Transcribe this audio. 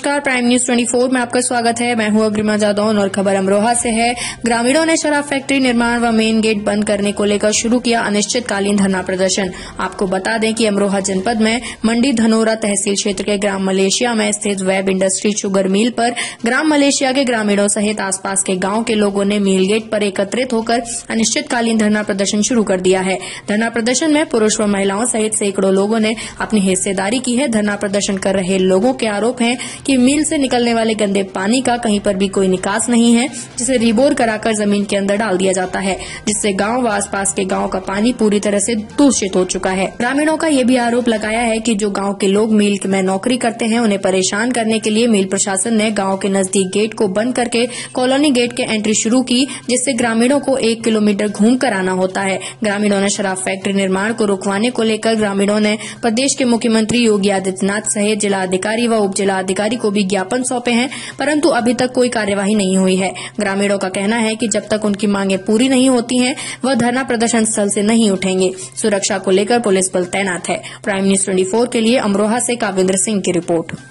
नमस्कार prime news 24 में आपका स्वागत है। मैं हूँ अग्रिमा जादौन और खबर अमरोहा से है। ग्रामीणों ने शराब फैक्ट्री निर्माण व मेन गेट बंद करने को लेकर शुरू किया अनिश्चितकालीन धरना प्रदर्शन। आपको बता दें कि अमरोहा जनपद में मंडी धनोरा तहसील क्षेत्र के ग्राम मलेशिया में स्थित वेब इंडस्ट्री शुगर मिल पर ग्राम मलेशिया के ग्रामीणों सहित आसपास के गाँव के लोगों ने मिल गेट पर एकत्रित होकर अनिश्चितकालीन धरना प्रदर्शन शुरू कर दिया है। धरना प्रदर्शन में पुरुष व महिलाओं सहित सैकड़ों लोगों ने अपनी हिस्सेदारी की है। धरना प्रदर्शन कर रहे लोगों के आरोप है कि मिल से निकलने वाले गंदे पानी का कहीं पर भी कोई निकास नहीं है, जिसे रिबोर कराकर ज़मीन के अंदर डाल दिया जाता है, जिससे गाँव व आसपास के गाँव का पानी पूरी तरह से दूषित हो चुका है। ग्रामीणों का ये भी आरोप लगाया है कि जो गाँव के लोग मिल में नौकरी करते हैं, उन्हें परेशान करने के लिए मिल प्रशासन ने गाँव के नज़दीक गेट को बंद करके कॉलोनी गेट के एंट्री शुरू की, जिससे ग्रामीणों को एक किलोमीटर घूम कर आना होता है। ग्रामीणों ने शराब फैक्ट्री निर्माण को रुकवाने को लेकर ग्रामीणों ने प्रदेश के मुख्यमंत्री योगी आदित्यनाथ सहित जिला अधिकारी व उप जिला अधिकारी को भी ज्ञापन सौंपे हैं, परंतु अभी तक कोई कार्यवाही नहीं हुई है। ग्रामीणों का कहना है कि जब तक उनकी मांगे पूरी नहीं होती हैं, वह धरना प्रदर्शन स्थल से नहीं उठेंगे। सुरक्षा को लेकर पुलिस बल तैनात है। प्राइम न्यूज़ ट्वेंटी के लिए अमरोहा से काविंद्र सिंह की रिपोर्ट।